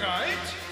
right?